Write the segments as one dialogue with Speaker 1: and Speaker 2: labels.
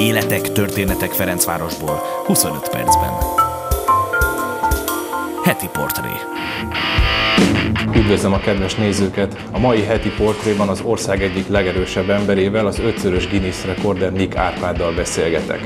Speaker 1: Életek, történetek Ferencvárosból 25 percben. Heti portré.
Speaker 2: Üdvözlöm a kedves nézőket! A mai heti portréban az ország egyik legerősebb emberével, az ötszörös Guinness rekorder Nick Árpáddal beszélgetek.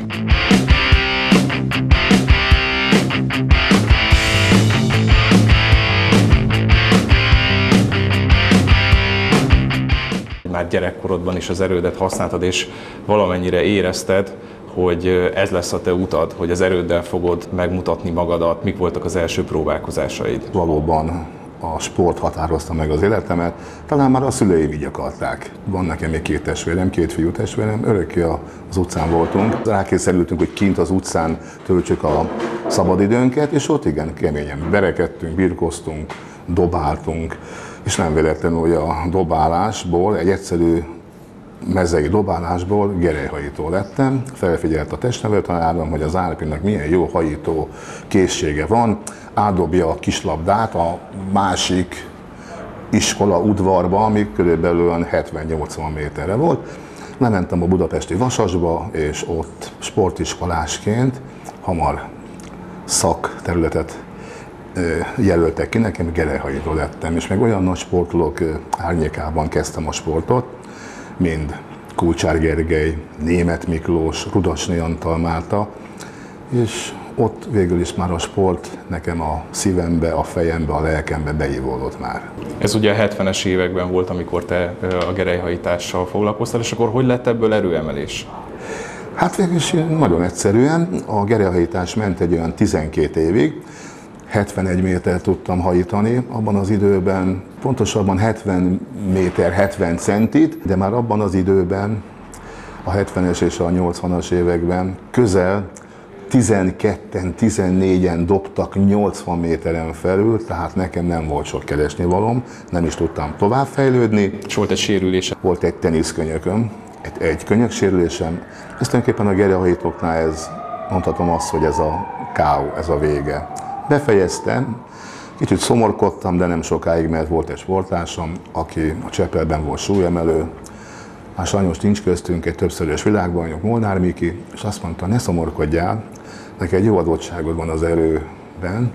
Speaker 2: Gyerekkorodban is az erődet használtad, és valamennyire érezted, hogy ez lesz a te utad, hogy az erőddel fogod megmutatni magadat, mik voltak az első próbálkozásaid?
Speaker 3: Valóban a sport határozta meg az életemet, talán már a szüleim így akarták. Van nekem még két testvérem, két fiú testvérem, örökké az utcán voltunk. Rákényszerültünk, hogy kint az utcán töltsük a szabadidőnket, és ott igen, keményen berekedtünk, birkoztunk, dobáltunk, és nem véletlenül, hogy a dobálásból, egy egyszerű mezei dobálásból gerelyhajító lettem. Felfigyelt a testnevelő tanárom, hogy az Árpinak milyen jó hajító készsége van. Átdobja a kislabdát a másik iskola udvarba, ami körülbelül 70-80 méterre volt. Lementem a budapesti Vasasba, és ott sportiskolásként hamar szakterületet jelöltek ki, nekem gerelyhajító lettem, és meg olyan nagy sportolók árnyékában kezdtem a sportot, mind Kulcsár Gergely, Német Miklós, Rudasné Antal Málta, és ott végül is már a sport nekem a szívembe, a fejembe, a lelkembe beívódott már.
Speaker 2: Ez ugye a 70-es években volt, amikor te a gerelyhajítással foglalkoztál, és akkor hogy lett ebből erőemelés?
Speaker 3: Hát végül is nagyon egyszerűen, a gerelyhajítás ment egy olyan 12 évig, 71 méter tudtam hajítani, abban az időben pontosabban 70 méter 70 centit, de már abban az időben, a 70-es és a 80-as években közel 12-en, 14-en dobtak 80 méteren felül, tehát nekem nem volt sok keresni valom, nem is tudtam továbbfejlődni.
Speaker 2: És volt egy sérülése?
Speaker 3: Volt egy teniszkönyököm, egy, egy könyöksérülésem. Ez tulajdonképpen a gerjahajítóknál ez, mondhatom azt, hogy ez a káó, ez a vége. Befejeztem, kicsit szomorkodtam, de nem sokáig, mert volt egy sportásom, aki a Csepelben volt súlyemelő, már sajnos nincs köztünk egy többszörös világbajnok, Molnár Miki, és azt mondta, ne szomorkodjál, neki egy jó adottságod van az erőben,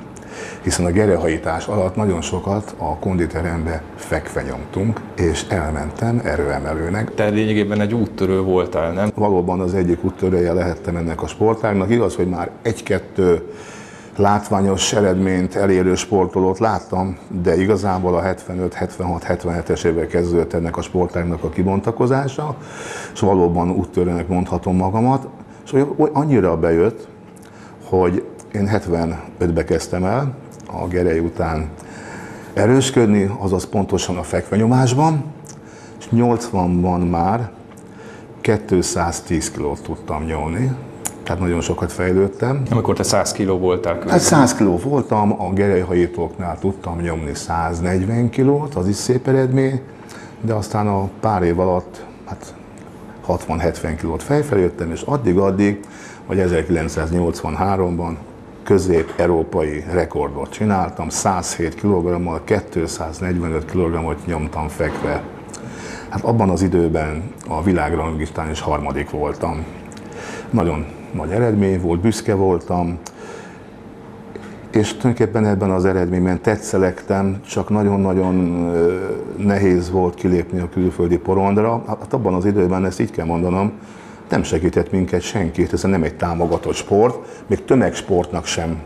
Speaker 3: hiszen a gerehajítás alatt nagyon sokat a konditerembe fekve nyomtunk, és elmentem erőemelőnek.
Speaker 2: Te lényegében egy úttörő voltál, nem?
Speaker 3: Valóban az egyik úttörője lehettem ennek a sportágnak. Igaz, hogy már egy-kettő látványos eredményt elérő sportolót láttam, de igazából a 75, 76, 77-es évek kezdődött ennek a sportágnak a kibontakozása, és valóban úttörőnek mondhatom magamat, és annyira bejött, hogy én 75-be kezdtem el, a gerej után erősködni, azaz pontosan a fekvenyomásban, és 80-ban már 210 kilót tudtam nyomni, tehát nagyon sokat fejlődtem.
Speaker 2: Amikor te 100 kiló voltál
Speaker 3: Hát 100 kiló voltam, a gerelyhajítóknál tudtam nyomni 140 kilót, az is szép eredmény, de aztán a pár év alatt hát 60-70 kilót fejfelődtem, és addig-addig, hogy 1983-ban közép-európai rekordot csináltam, 107 kg-mal 245 kg-ot nyomtam fekve. Hát abban az időben a világrangistán is harmadik voltam. Nagyon nagy eredmény volt, büszke voltam, és tulajdonképpen ebben az eredményben tetszelektem, csak nagyon-nagyon nehéz volt kilépni a külföldi porondra. Hát abban az időben ezt így kell mondanom, nem segített minket senki, ez nem egy támogatott sport, még tömegsportnak sem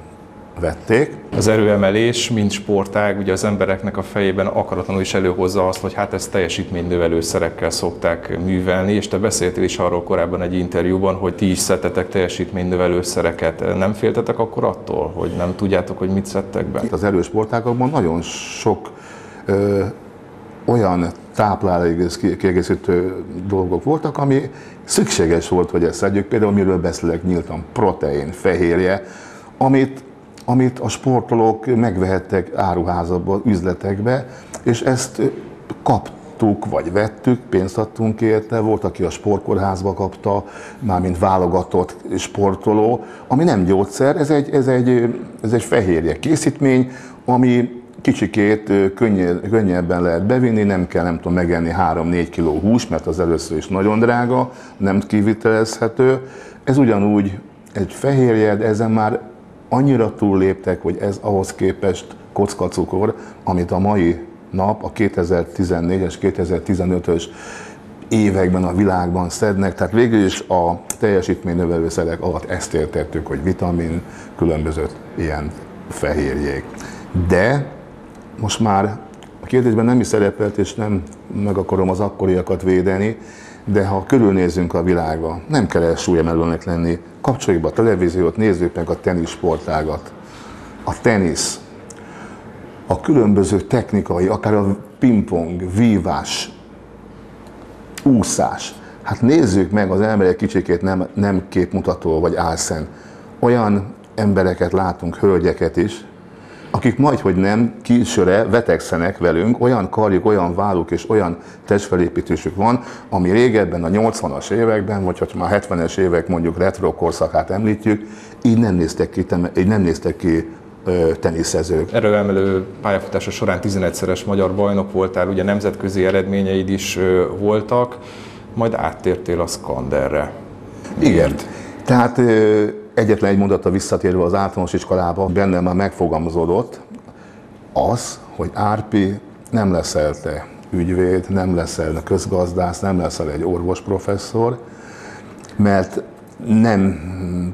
Speaker 3: vették.
Speaker 2: Az erőemelés, mint sportág, ugye az embereknek a fejében akaratlanul is előhozza azt, hogy hát ezt teljesítménynövelő szerekkel szokták művelni, és te beszéltél is arról korábban egy interjúban, hogy ti is szedtetek teljesítménynövelő szereket. Nem féltetek akkor attól, hogy nem tudjátok, hogy mit szedtek be?
Speaker 3: Az erősportágokban nagyon sok ö, olyan táplálék kiegészítő dolgok voltak, ami szükséges volt, hogy ezt szedjük. Például miről beszélek nyíltan, protein, fehérje, amit amit a sportolók megvehettek áruházakban, üzletekbe, és ezt kaptuk, vagy vettük, pénzt adtunk érte, volt, aki a sportkórházba kapta, mármint válogatott sportoló, ami nem gyógyszer, ez egy, ez egy, ez egy fehérje készítmény, ami kicsikét könnyebben lehet bevinni, nem kell nem tudom megenni 3-4 kg hús, mert az először is nagyon drága, nem kivitelezhető. Ez ugyanúgy egy fehérjed, ezen már annyira túlléptek, hogy ez ahhoz képest kockacukor, amit a mai nap, a 2014-es, 2015-ös években a világban szednek, tehát végül is a teljesítménynövelőszerek alatt ezt értettük, hogy vitamin, különböző ilyen fehérjék. De most már a kérdésben nem is szerepelt, és nem meg akarom az akkoriakat védeni, de ha körülnézzünk a világba, nem kell elsúlyemelőnek lenni, kapcsoljuk be a televíziót, nézzük meg a tenisportágat. A tenisz, a különböző technikai, akár a pingpong, vívás, úszás. Hát nézzük meg az emberek kicsikét nem, nem képmutató vagy álszen. Olyan embereket látunk, hölgyeket is, akik majd, hogy nem, kisöre vetekszenek velünk, olyan karjuk, olyan válluk és olyan testfelépítésük van, ami régebben a 80-as években, vagy ha már 70-es évek mondjuk retro korszakát említjük, így nem néztek ki, így nem néztek ki teniszezők.
Speaker 2: Erőemelő pályafutása során 11-szeres magyar bajnok voltál, ugye nemzetközi eredményeid is voltak, majd áttértél a Skanderre.
Speaker 3: Igen. Tehát egyetlen egy mondata visszatérve az általános iskolába, bennem már megfogalmazódott az, hogy Árpi nem leszel te ügyvéd, nem leszel közgazdász, nem leszel egy orvosprofesszor, mert nem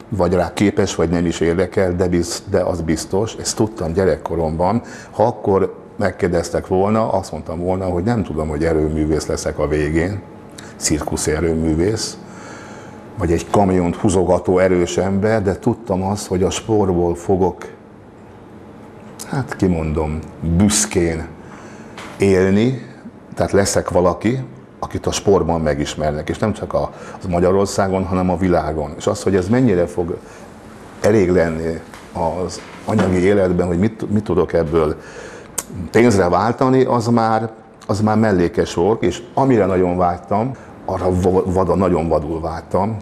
Speaker 3: vagy rá képes, vagy nem is érdekel, de, biz, de az biztos, ezt tudtam gyerekkoromban, ha akkor megkérdeztek volna, azt mondtam volna, hogy nem tudom, hogy erőművész leszek a végén, cirkusz erőművész, vagy egy kamiont húzogató erős ember, de tudtam azt, hogy a sportból fogok, hát kimondom, büszkén élni, tehát leszek valaki, akit a sportban megismernek, és nem csak a, Magyarországon, hanem a világon. És az, hogy ez mennyire fog elég lenni az anyagi életben, hogy mit, mit tudok ebből pénzre váltani, az már, az már mellékes volt, és amire nagyon vágytam, arra vada, nagyon vadul vágytam,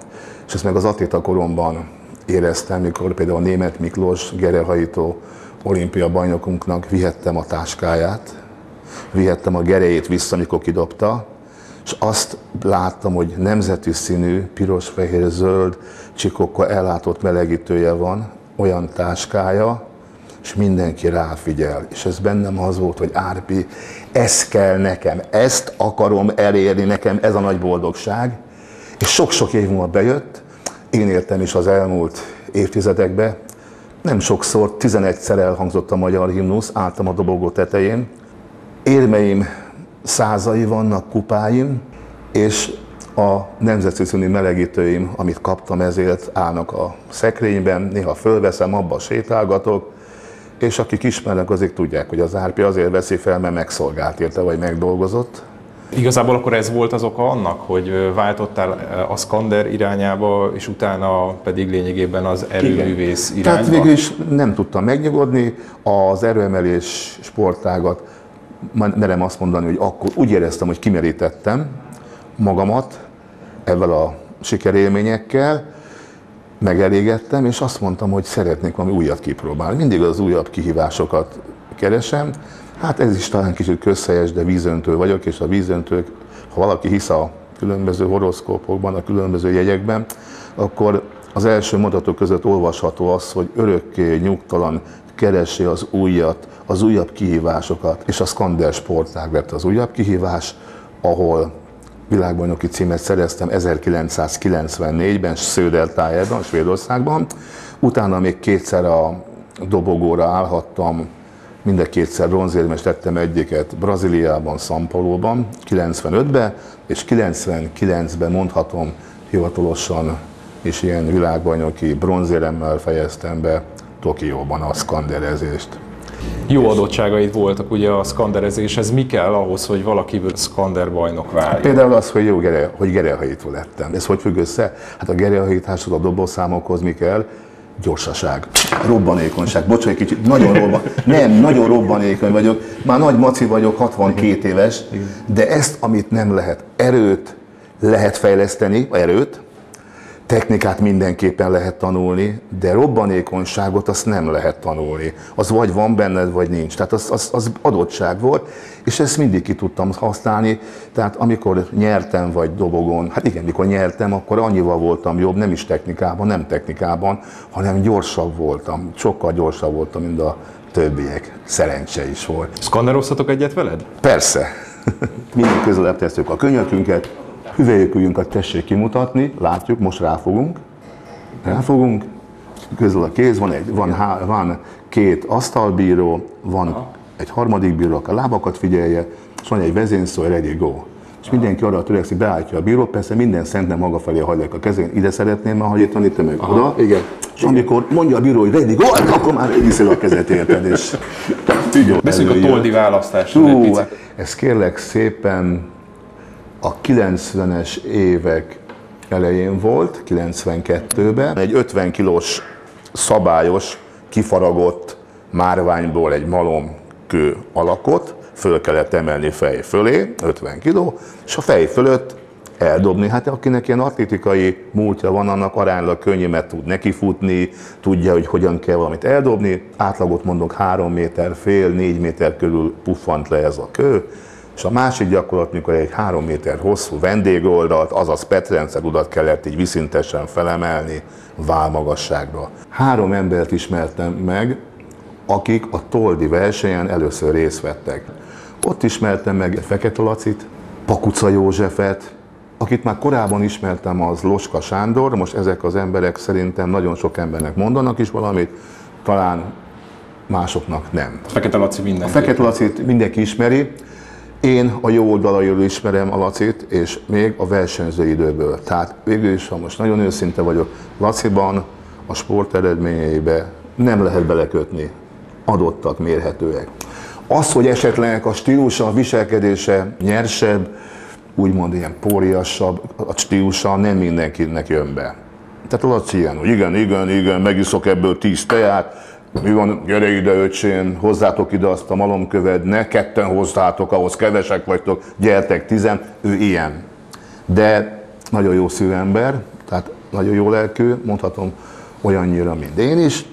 Speaker 3: és ezt meg az atléta koromban éreztem, mikor például a német Miklós gerehajtó olimpia bajnokunknak vihettem a táskáját, vihettem a gerejét vissza, amikor kidobta, és azt láttam, hogy nemzeti színű, piros, fehér, zöld csikokkal ellátott melegítője van, olyan táskája, és mindenki ráfigyel. És ez bennem az volt, hogy Árpi, ez kell nekem, ezt akarom elérni nekem, ez a nagy boldogság. És sok-sok év múlva bejött, én éltem is az elmúlt évtizedekbe, nem sokszor, 11-szer elhangzott a magyar himnusz, álltam a dobogó tetején. Érmeim százai vannak, kupáim, és a nemzetközi melegítőim, amit kaptam ezért, állnak a szekrényben, néha fölveszem, abba sétálgatok, és akik ismernek, azért tudják, hogy az árpi azért veszi fel, mert megszolgált érte, vagy megdolgozott.
Speaker 2: Igazából akkor ez volt az oka annak, hogy váltottál a Skander irányába, és utána pedig lényegében az erőművész irányba?
Speaker 3: Tehát végül is nem tudtam megnyugodni, az erőemelés sportágat merem azt mondani, hogy akkor úgy éreztem, hogy kimerítettem magamat ezzel a sikerélményekkel, megelégettem, és azt mondtam, hogy szeretnék valami újat kipróbálni. Mindig az újabb kihívásokat keresem. Hát ez is talán kicsit közhelyes, de vízöntő vagyok, és a vízöntők, ha valaki hisz a különböző horoszkópokban, a különböző jegyekben, akkor az első mondatok között olvasható az, hogy örökké nyugtalan keresi az újat, az újabb kihívásokat, és a Skander sportág vett az újabb kihívás, ahol világbajnoki címet szereztem 1994-ben Södertájában, Svédországban. Utána még kétszer a dobogóra állhattam, mind a kétszer bronzérmes tettem egyiket Brazíliában, Szampolóban, 95-ben, és 99-ben mondhatom hivatalosan, és ilyen világbajnoki bronzéremmel fejeztem be Tokióban a szkanderezést.
Speaker 2: Jó adottságaid voltak ugye a szkanderezéshez. Mi kell ahhoz, hogy valakiből szkander bajnok váljon?
Speaker 3: Például az, hogy jó gere, hogy gerehajító lettem. Ez hogy függ össze? Hát a gerehajításhoz, a dobószámokhoz mi kell? Gyorsaság, robbanékonyság. Bocsánat, egy kicsit, nagyon robban, nem, nagyon robbanékony vagyok. Már nagy maci vagyok, 62 éves, de ezt, amit nem lehet, erőt lehet fejleszteni, erőt, Technikát mindenképpen lehet tanulni, de robbanékonyságot azt nem lehet tanulni. Az vagy van benned, vagy nincs. Tehát az, az, az adottság volt, és ezt mindig ki tudtam használni. Tehát amikor nyertem, vagy dobogon, hát igen, mikor nyertem, akkor annyival voltam jobb, nem is technikában, nem technikában, hanem gyorsabb voltam. Sokkal gyorsabb voltam, mint a többiek. Szerencse is volt.
Speaker 2: Szkannerozhatok egyet veled?
Speaker 3: Persze. Mindig közelebb tesszük a könyökünket, hüvelyküljünket tessék kimutatni, látjuk, most ráfogunk, ráfogunk, közül a kéz, van, egy, van, há, van két asztalbíró, van Aha. egy harmadik bíró, a lábakat figyelje, és van egy vezényszó, ready, go. És mindenki arra törekszik, beállítja a bírót, persze minden szenten maga felé hagyják a kezén. Ide szeretném már hagyítani, te meg oda. Igen. És amikor mondja a bíró, hogy ready, go, akkor már viszi a kezet érted, és
Speaker 2: Beszéljünk a toldi választásról egy picit.
Speaker 3: Ez kérlek szépen a 90-es évek elején volt, 92-ben. Egy 50 kilós szabályos, kifaragott márványból egy malomkő alakot föl kellett emelni fej fölé, 50 kiló, és a fej fölött eldobni. Hát akinek ilyen atlétikai múltja van, annak aránylag könnyű, mert tud nekifutni, tudja, hogy hogyan kell valamit eldobni. Átlagot mondok 3 méter fél, 4 méter körül puffant le ez a kő, és a másik gyakorlat, mikor egy három méter hosszú vendégoldalt, azaz petrendszer udat kellett így viszintesen felemelni válmagasságra. Három embert ismertem meg, akik a Toldi versenyen először részt vettek. Ott ismertem meg Fekete Lacit, Pakuca Józsefet, akit már korábban ismertem, az Loska Sándor, most ezek az emberek szerintem nagyon sok embernek mondanak is valamit, talán másoknak nem.
Speaker 2: Fekete Laci mindenki.
Speaker 3: A Fekete Lacit mindenki ismeri, én a jó oldalairól ismerem a Lacit, és még a versenyző időből. Tehát végül is, ha most nagyon őszinte vagyok, Laciban a sport eredményeibe nem lehet belekötni. Adottak, mérhetőek. Az, hogy esetleg a stílusa, a viselkedése nyersebb, úgymond ilyen póriasabb, a stílusa nem mindenkinek jön be. Tehát a Laci ilyen, hogy igen, igen, igen, megiszok ebből tíz teát, mi van, gyere ide öcsén, hozzátok ide azt a malomköved, ne ketten hozzátok, ahhoz kevesek vagytok, gyertek tizen, ő ilyen. De nagyon jó szívember, tehát nagyon jó lelkű, mondhatom olyannyira, mint én is.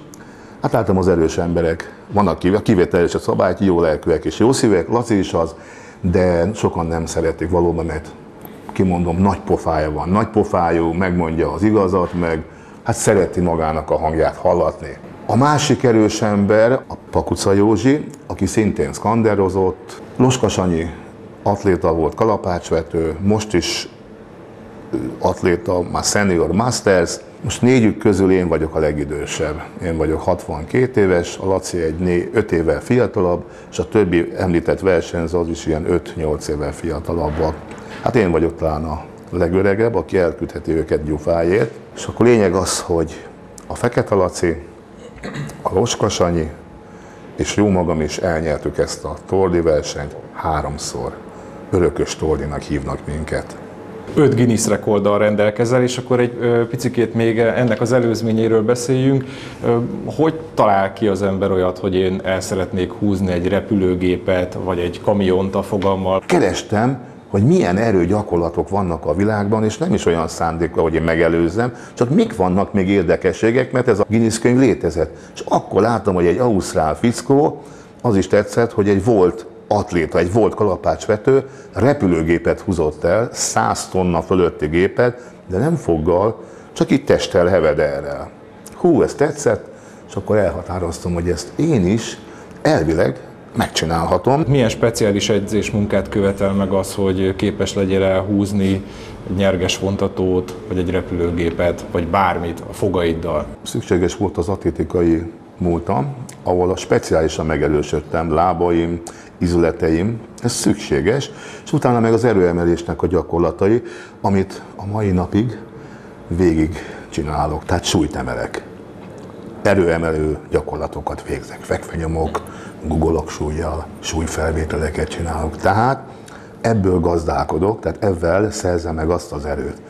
Speaker 3: Hát látom az erős emberek, vannak kivételes a szabályt, jó lelkűek és jó szívek, Laci is az, de sokan nem szeretik valóban, mert kimondom, nagy pofája van, nagy pofájú, megmondja az igazat, meg hát szereti magának a hangját hallatni. A másik erős ember a Pakuca Józsi, aki szintén skanderozott. Loska atléta volt, kalapácsvető, most is atléta, már senior masters. Most négyük közül én vagyok a legidősebb. Én vagyok 62 éves, a Laci egy 5 évvel fiatalabb, és a többi említett versenyző az is ilyen 5-8 évvel fiatalabbak. Hát én vagyok talán a legöregebb, aki elküldheti őket gyufáért. És akkor lényeg az, hogy a Fekete Laci, a Loskasanyi, és jó magam is elnyertük ezt a tordi versenyt háromszor. Örökös tordinak hívnak minket.
Speaker 2: Öt Guinness rekorddal rendelkezel, és akkor egy picikét még ennek az előzményéről beszéljünk. Hogy talál ki az ember olyat, hogy én el szeretnék húzni egy repülőgépet, vagy egy kamiont a fogammal?
Speaker 3: Kerestem hogy milyen erőgyakorlatok vannak a világban, és nem is olyan szándékla, hogy én megelőzzem, csak mik vannak még érdekességek, mert ez a Guinness könyv létezett. És akkor láttam, hogy egy ausztrál fickó, az is tetszett, hogy egy volt atléta, egy volt kalapácsvető repülőgépet húzott el, 100 tonna fölötti gépet, de nem foggal, csak itt testtel, hevederrel. Hú, ez tetszett, és akkor elhatároztam, hogy ezt én is elvileg megcsinálhatom.
Speaker 2: Milyen speciális edzésmunkát követel meg az, hogy képes legyél elhúzni egy nyerges vontatót, vagy egy repülőgépet, vagy bármit a fogaiddal?
Speaker 3: Szükséges volt az atlétikai múltam, ahol a speciálisan megerősödtem, lábaim, izületeim, ez szükséges, és utána meg az erőemelésnek a gyakorlatai, amit a mai napig végig csinálok, tehát súlyt emelek. Erőemelő gyakorlatokat végzek, fekvenyomok, googolok súlyjal, súlyfelvételeket csinálok. Tehát ebből gazdálkodok, tehát ebben szerzem meg azt az erőt.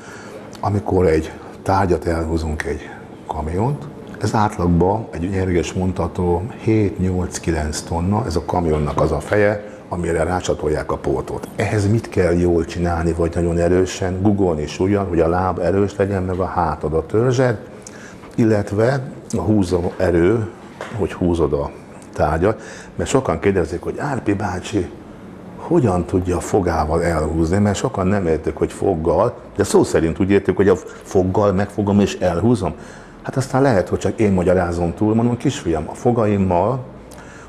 Speaker 3: Amikor egy tárgyat elhúzunk egy kamiont, ez átlagban egy nyerges mondható 7-8-9 tonna, ez a kamionnak az a feje, amire rácsatolják a pótot. Ehhez mit kell jól csinálni, vagy nagyon erősen? Googolni súlyan, hogy a láb erős legyen, meg a hátad a törzsed, illetve a húzó erő, hogy húzod a tárgyat, mert sokan kérdezik, hogy Árpi bácsi, hogyan tudja a fogával elhúzni, mert sokan nem értik, hogy foggal, de szó szerint úgy értik, hogy a foggal megfogom és elhúzom. Hát aztán lehet, hogy csak én magyarázom túl, mondom, kisfiam, a fogaimmal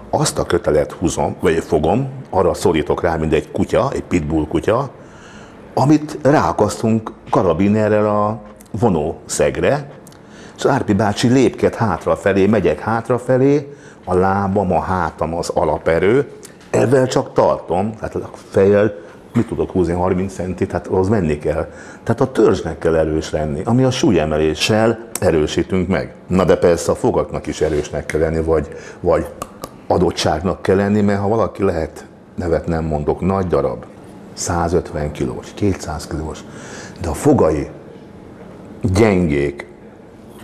Speaker 3: azt a kötelet húzom, vagy fogom, arra szorítok rá, mint egy kutya, egy pitbull kutya, amit ráakasztunk karabinerrel a vonószegre, és Árpi bácsi lépked hátrafelé, megyek hátrafelé, a lábam, a hátam az alaperő, ezzel csak tartom, tehát a fejjel mit tudok húzni 30 centit, hát az menni kell. Tehát a törzsnek kell erős lenni, ami a súlyemeléssel erősítünk meg. Na de persze a fogaknak is erősnek kell lenni, vagy, vagy adottságnak kell lenni, mert ha valaki lehet, nevet nem mondok, nagy darab, 150 kilós, 200 kilós, de a fogai gyengék,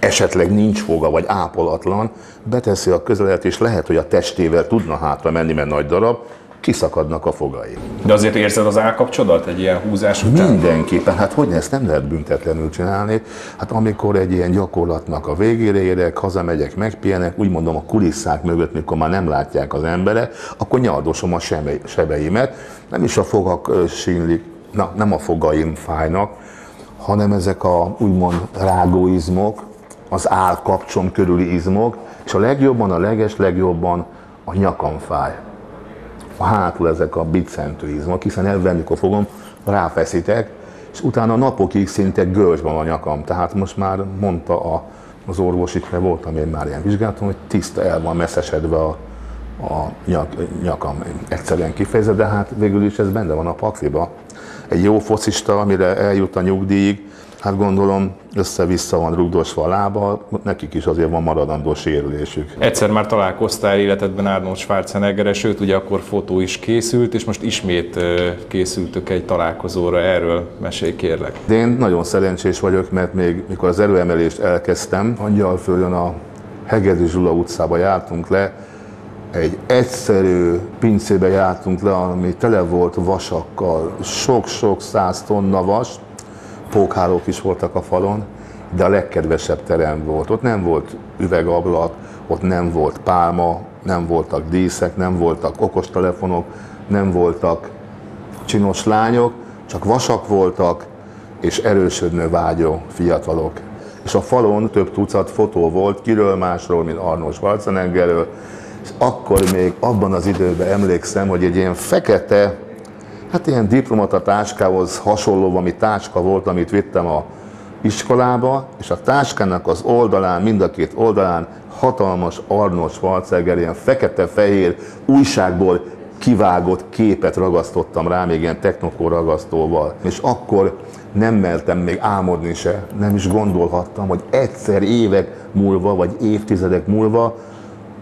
Speaker 3: esetleg nincs foga, vagy ápolatlan, beteszi a közelet, és lehet, hogy a testével tudna hátra menni, mert nagy darab, kiszakadnak a fogai.
Speaker 1: De azért érzed az állkapcsodat egy ilyen húzás után?
Speaker 3: Mindenképpen, hát hogy ezt nem lehet büntetlenül csinálni. Hát amikor egy ilyen gyakorlatnak a végére érek, hazamegyek, megpihenek, úgy mondom a kulisszák mögött, mikor már nem látják az emberek, akkor nyaldosom a sebeimet. Nem is a fogak sínlik, na nem a fogaim fájnak, hanem ezek a úgymond rágóizmok, az állkapcsom körüli izmok, és a legjobban, a leges legjobban a nyakam fáj. A hátul ezek a bicentő izmok, hiszen ebben, mikor fogom, ráfeszítek, és utána napokig szinte gölcsben a nyakam. Tehát most már mondta a, az orvos, itt voltam én már ilyen vizsgálaton, hogy tiszta el van messzesedve a, a nyak, nyakam. Egyszerűen kifejezve, de hát végül is ez benne van a pakliba. Egy jó focista, amire eljut a nyugdíjig, hát gondolom össze-vissza van rugdosva a lába, nekik is azért van maradandó sérülésük.
Speaker 2: Egyszer már találkoztál életedben Arnold Schwarzeneggerre, sőt ugye akkor fotó is készült, és most ismét készültök egy találkozóra, erről mesélj kérlek.
Speaker 3: De én nagyon szerencsés vagyok, mert még mikor az erőemelést elkezdtem, Angyalföldön a Hegedű Zsula utcába jártunk le, egy egyszerű pincébe jártunk le, ami tele volt vasakkal, sok-sok száz tonna vas, pókhálók is voltak a falon, de a legkedvesebb terem volt. Ott nem volt üvegablak, ott nem volt pálma, nem voltak díszek, nem voltak okostelefonok, nem voltak csinos lányok, csak vasak voltak, és erősödnő vágyó fiatalok. És a falon több tucat fotó volt, kiről másról, mint Arnold Schwarzeneggerről, és akkor még abban az időben emlékszem, hogy egy ilyen fekete hát ilyen diplomata táskához hasonló, ami táska volt, amit vittem a iskolába, és a táskának az oldalán, mind a két oldalán hatalmas Arnold Schwarzenegger, ilyen fekete-fehér újságból kivágott képet ragasztottam rá, még ilyen technokó ragasztóval. És akkor nem mertem még álmodni se, nem is gondolhattam, hogy egyszer évek múlva, vagy évtizedek múlva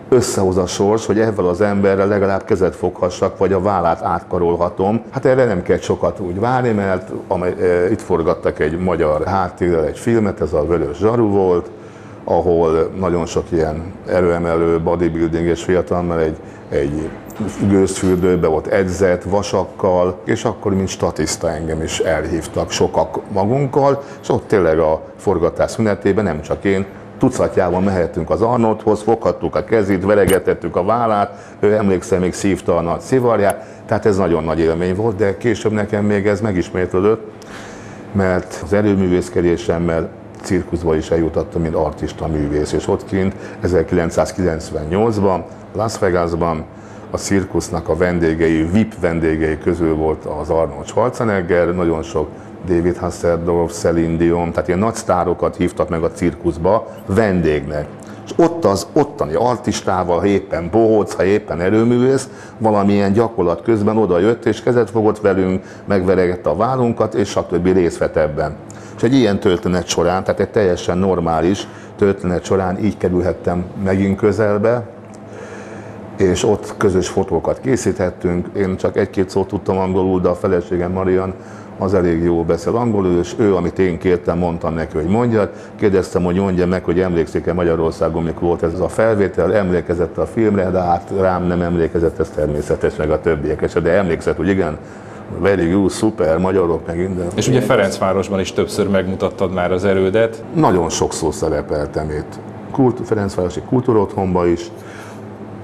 Speaker 3: összehoz a sors, hogy ezzel az emberrel legalább kezet foghassak, vagy a vállát átkarolhatom. Hát erre nem kell sokat úgy várni, mert amely, e, itt forgattak egy magyar háttérrel egy filmet, ez a Vörös Zsaru volt, ahol nagyon sok ilyen erőemelő, fiatal, mert egy, egy gőzfürdőbe volt edzett, vasakkal, és akkor, mint statiszta engem is elhívtak sokak magunkkal, és ott tényleg a forgatás szünetében nem csak én, tucatjával mehetünk az Arnoldhoz, foghattuk a kezét, veregetettük a vállát, ő emlékszem, még szívta a nagy szivarját, tehát ez nagyon nagy élmény volt, de később nekem még ez megismétlődött, mert az erőművészkedésemmel cirkuszba is eljutottam, mint artista művész, és ott kint 1998-ban, Las Vegasban a cirkusznak a vendégei, VIP vendégei közül volt az Arnold Schwarzenegger, nagyon sok David Hasselhoff, Celine Dion, tehát ilyen nagy sztárokat hívtak meg a cirkuszba vendégnek. És ott az ottani artistával, ha éppen bohóc, ha éppen erőművész, valamilyen gyakorlat közben oda jött, és kezet fogott velünk, megveregette a vállunkat, és stb. részt vett ebben. És egy ilyen történet során, tehát egy teljesen normális történet során így kerülhettem megint közelbe, és ott közös fotókat készíthettünk. Én csak egy-két szót tudtam angolul, de a feleségem Marian az elég jó beszél angolul, és ő, amit én kértem, mondtam neki, hogy mondja. Kérdeztem, hogy mondja meg, hogy emlékszik-e Magyarországon, mikor volt ez a felvétel, emlékezett a filmre, de hát rám nem emlékezett, ez természetes, meg a többiek eset, de emlékszett, hogy igen, very good, szuper, magyarok, meg minden.
Speaker 2: És ugye Ferencvárosban is többször megmutattad már az erődet.
Speaker 3: Nagyon sokszor szerepeltem itt. Kult, Ferencvárosi Kultúrotthonban is,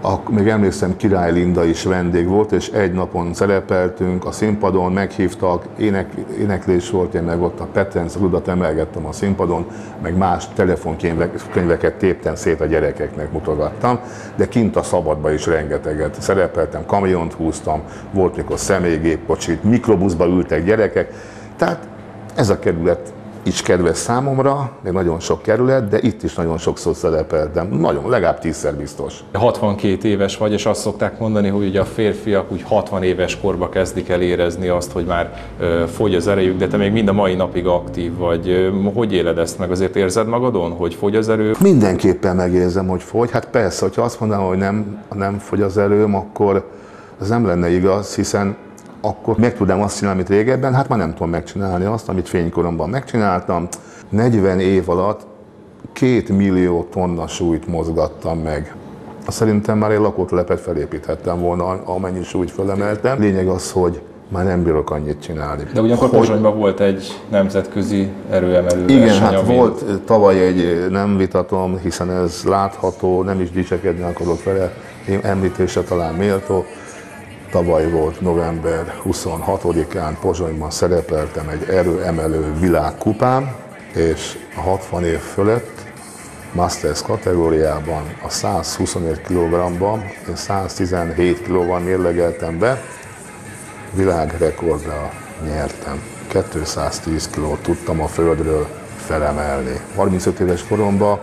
Speaker 3: a, még emlékszem, Király Linda is vendég volt, és egy napon szerepeltünk a színpadon, meghívtak, ének, éneklés volt, én meg ott a Petrenc rudat emelgettem a színpadon, meg más telefonkönyveket téptem szét a gyerekeknek, mutogattam, de kint a szabadba is rengeteget szerepeltem, kamiont húztam, volt mikor személygépkocsit, mikrobuszba ültek gyerekek, tehát ez a kerület is kedves számomra, még nagyon sok kerület, de itt is nagyon sokszor szerepeltem. Nagyon, legalább tízszer biztos.
Speaker 2: 62 éves vagy, és azt szokták mondani, hogy ugye a férfiak úgy 60 éves korba kezdik el érezni azt, hogy már fogy az erejük, de te még mind a mai napig aktív vagy. Hogy éled ezt meg? Azért érzed magadon, hogy fogy az erő?
Speaker 3: Mindenképpen megérzem, hogy fogy. Hát persze, hogyha azt mondanám, hogy nem, nem fogy az erőm, akkor ez nem lenne igaz, hiszen akkor meg tudnám azt csinálni, amit régebben, hát már nem tudom megcsinálni azt, amit fénykoromban megcsináltam. 40 év alatt két millió tonna súlyt mozgattam meg. Szerintem már egy lakótelepet felépíthettem volna, amennyi súlyt felemeltem. Lényeg az, hogy már nem bírok annyit csinálni.
Speaker 2: De ugyanakkor hogy... Pozsonyban volt egy nemzetközi erőemelő
Speaker 3: Igen, verseny, hát ami... volt tavaly egy, nem vitatom, hiszen ez látható, nem is dicsekedni akarok vele, említése talán méltó, Tavaly volt november 26-án Pozsonyban szerepeltem egy erőemelő világkupán, és a 60 év fölött Masters kategóriában a 125 kg-ban, én 117 kg-ban mérlegeltem be, világrekorddal nyertem. 210 kg tudtam a földről felemelni. 35 éves koromban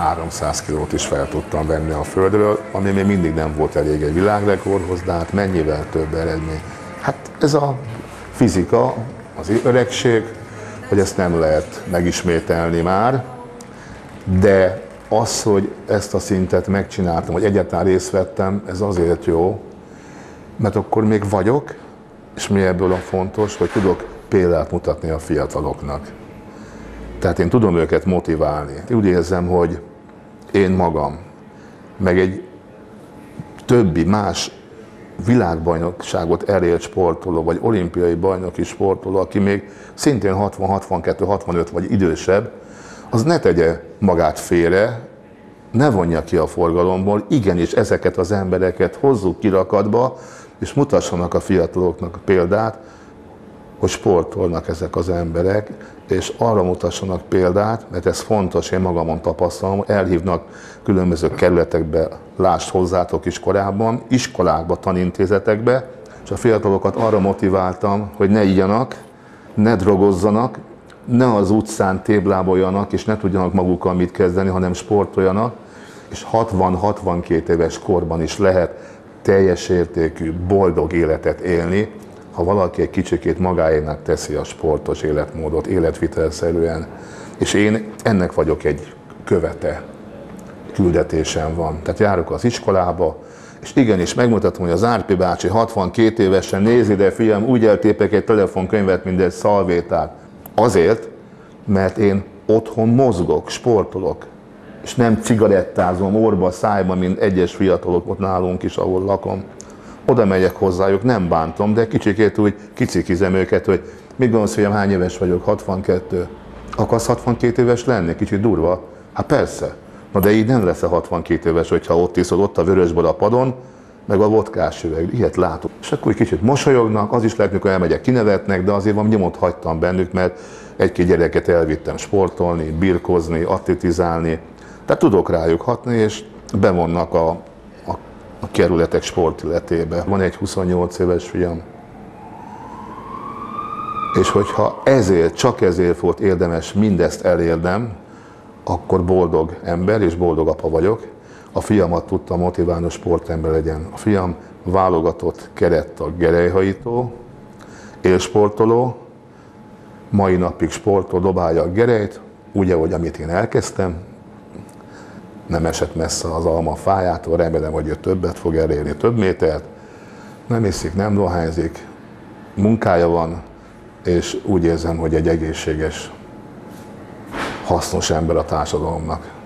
Speaker 3: 300 kilót is fel tudtam venni a földről, ami még mindig nem volt elég egy világrekordhoz, de hát mennyivel több eredmény. Hát ez a fizika, az öregség, hogy ezt nem lehet megismételni már, de az, hogy ezt a szintet megcsináltam, hogy egyáltalán részt vettem, ez azért jó, mert akkor még vagyok, és mi ebből a fontos, hogy tudok példát mutatni a fiataloknak. Tehát én tudom őket motiválni. Úgy érzem, hogy én magam, meg egy többi más világbajnokságot elért sportoló, vagy olimpiai bajnoki sportoló, aki még szintén 60, 62, 65 vagy idősebb, az ne tegye magát félre, ne vonja ki a forgalomból, igenis ezeket az embereket hozzuk kirakatba, és mutassanak a fiataloknak példát, hogy sportolnak ezek az emberek, és arra mutassanak példát, mert ez fontos, én magamon tapasztalom, elhívnak különböző kerületekbe, lást hozzátok is korábban, iskolákba, tanintézetekbe, és a fiatalokat arra motiváltam, hogy ne igyanak, ne drogozzanak, ne az utcán tébláboljanak, és ne tudjanak magukkal mit kezdeni, hanem sportoljanak, és 60-62 éves korban is lehet teljes értékű, boldog életet élni, ha valaki egy kicsikét magáénak teszi a sportos életmódot, életvitelszerűen, és én ennek vagyok egy követe, küldetésem van. Tehát járok az iskolába, és igenis megmutatom, hogy az Árpi bácsi 62 évesen nézi, de fiam, úgy eltépek egy telefonkönyvet, mint egy szalvétát. Azért, mert én otthon mozgok, sportolok, és nem cigarettázom orba, szájba, mint egyes fiatalok ott nálunk is, ahol lakom oda megyek hozzájuk, nem bántom, de kicsikét úgy kicikizem őket, hogy mit gondolsz, fiam, hány éves vagyok? 62. Akarsz 62 éves lenni? Kicsit durva? Hát persze. Na de így nem lesz a 62 éves, hogyha ott iszod ott a vörösből a padon, meg a vodkás üveg, ilyet látok. És akkor egy kicsit mosolyognak, az is lehet, mikor elmegyek, kinevetnek, de azért van nyomot hagytam bennük, mert egy-két gyereket elvittem sportolni, birkozni, atletizálni. Tehát tudok rájuk hatni, és bevonnak a, a kerületek sportületébe. Van egy 28 éves fiam, és hogyha ezért, csak ezért volt érdemes mindezt elérnem, akkor boldog ember és boldog apa vagyok. A fiamat tudta motiválni, hogy sportember legyen. A fiam válogatott a gerejhajító, élsportoló, mai napig sportol, dobálja a gerejt, úgy, ahogy amit én elkezdtem, nem esett messze az alma fájától, remélem, hogy ő többet fog elérni, több métert, nem iszik, nem dohányzik, munkája van, és úgy érzem, hogy egy egészséges, hasznos ember a társadalomnak.